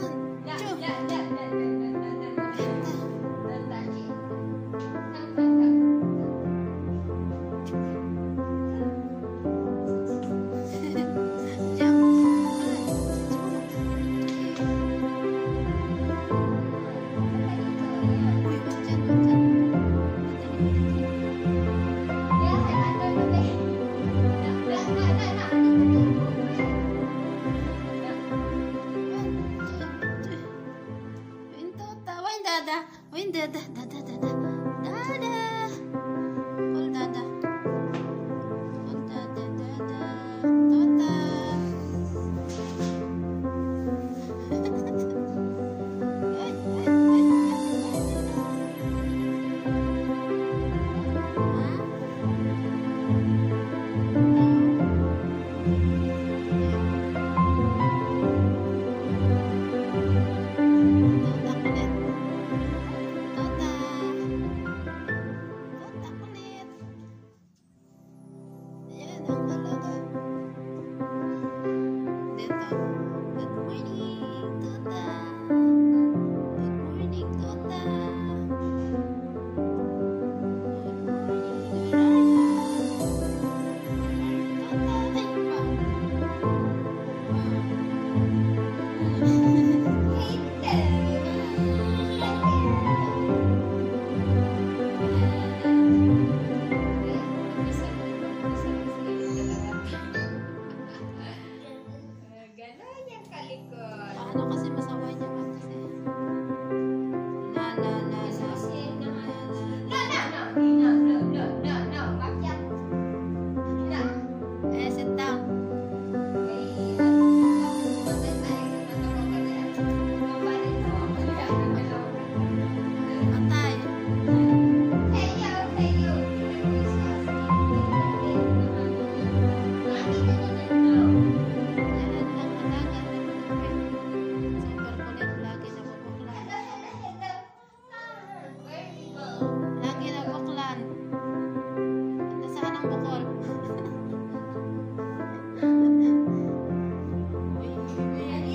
one.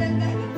Dada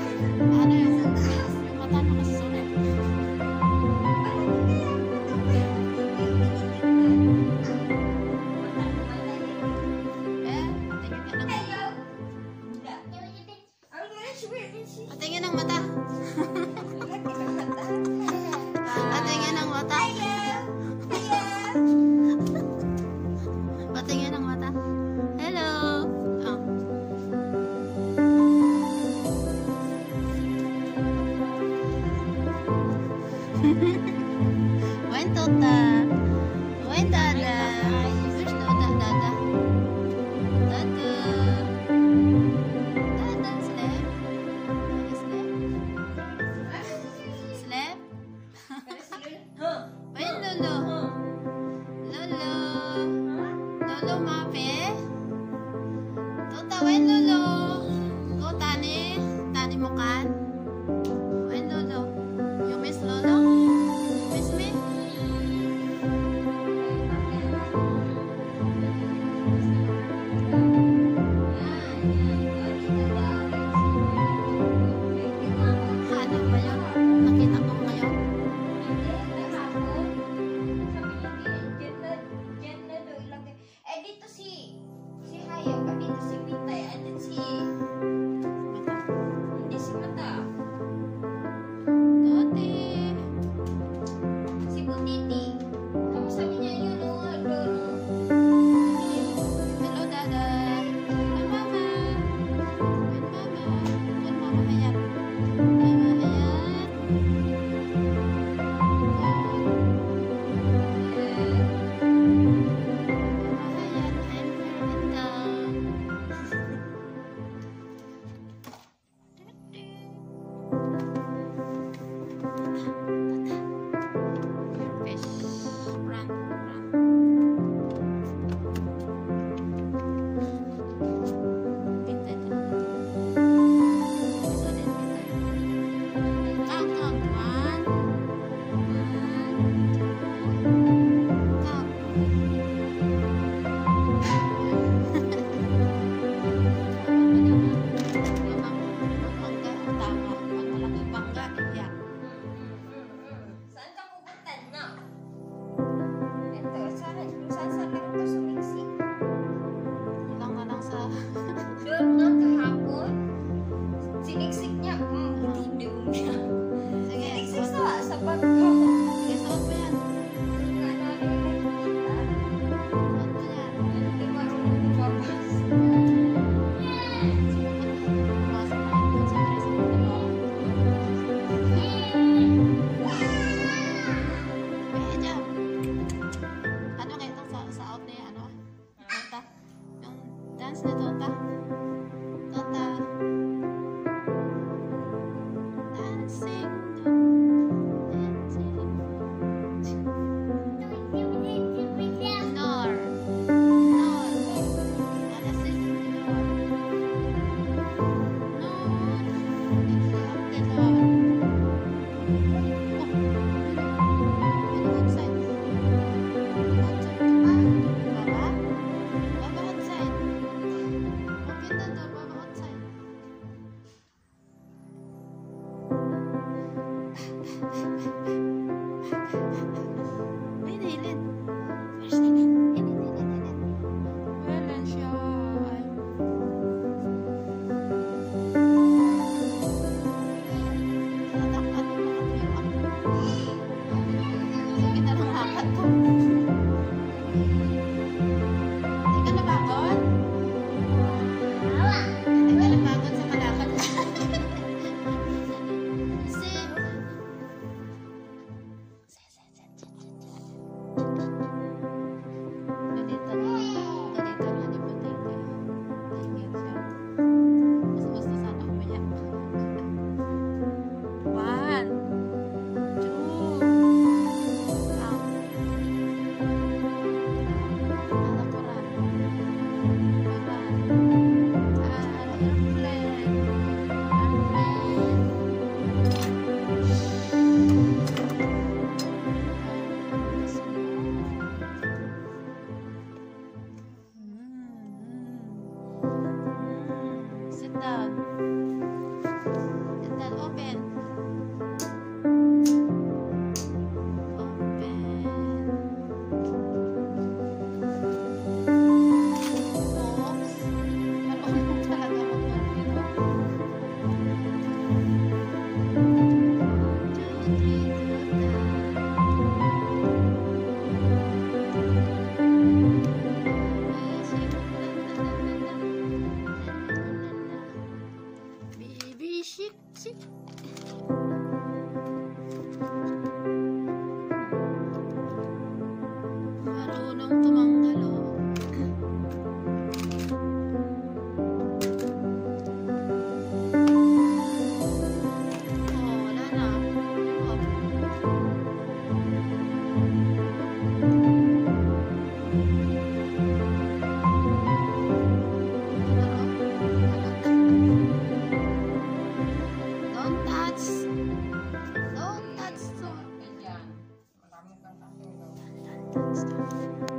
Stop.